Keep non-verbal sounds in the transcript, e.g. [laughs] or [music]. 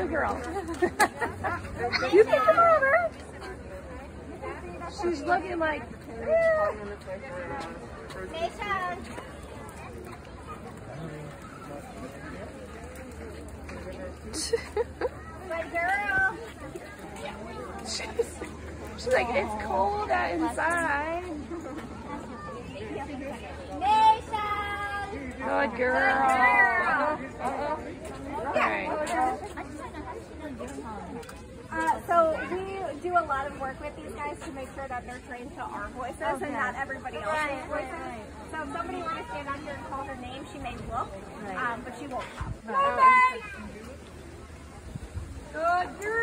Good girl. [laughs] you can come over. She's looking like. Nation. Good girl. She's, she's like, it's cold out inside. Nation. Good girl. Okay. Uh, so we do a lot of work with these guys to make sure that they're trained to our voices and not everybody else's Right, voices. right. So if somebody were to stand out here and call her name, she may look, Right. um, but she won't come. Good girl.